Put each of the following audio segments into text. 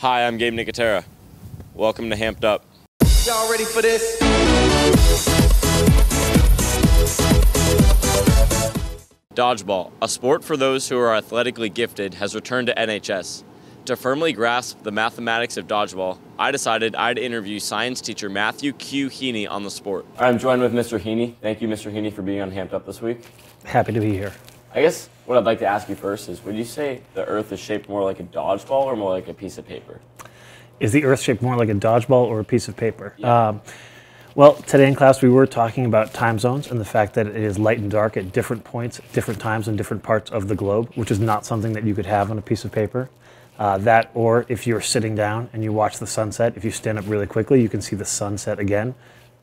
Hi, I'm Gabe Nicotera. Welcome to Hamped Up. Y'all ready for this? Dodgeball, a sport for those who are athletically gifted, has returned to NHS. To firmly grasp the mathematics of dodgeball, I decided I'd interview science teacher Matthew Q. Heaney on the sport. I'm joined with Mr. Heaney. Thank you, Mr. Heaney, for being on Hamped Up this week. Happy to be here. I guess what I'd like to ask you first is would you say the Earth is shaped more like a dodgeball or more like a piece of paper? Is the Earth shaped more like a dodgeball or a piece of paper? Um, well, today in class we were talking about time zones and the fact that it is light and dark at different points, different times in different parts of the globe, which is not something that you could have on a piece of paper. Uh, that, or if you're sitting down and you watch the sunset, if you stand up really quickly, you can see the sunset again.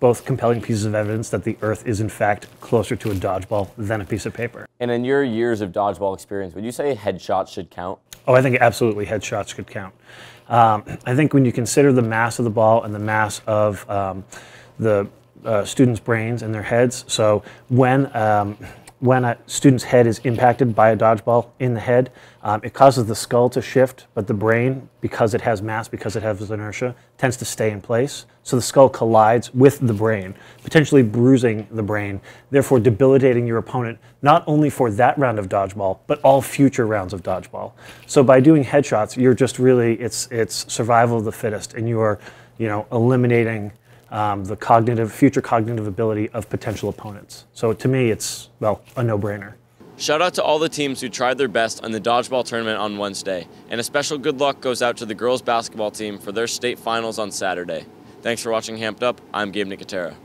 Both compelling pieces of evidence that the Earth is in fact closer to a dodgeball than a piece of paper. And in your years of dodgeball experience, would you say headshots should count? Oh, I think absolutely headshots could count. Um, I think when you consider the mass of the ball and the mass of um, the uh, students' brains and their heads, so when um, when a student's head is impacted by a dodgeball in the head, um, it causes the skull to shift, but the brain, because it has mass, because it has inertia, tends to stay in place. So the skull collides with the brain, potentially bruising the brain, therefore debilitating your opponent, not only for that round of dodgeball, but all future rounds of dodgeball. So by doing headshots, you're just really, it's, it's survival of the fittest, and you are, you know, eliminating um, the cognitive, future cognitive ability of potential opponents. So to me, it's, well, a no-brainer. Shout out to all the teams who tried their best on the dodgeball tournament on Wednesday, and a special good luck goes out to the girls basketball team for their state finals on Saturday. Thanks for watching Hamped Up. I'm Gabe Nicotera.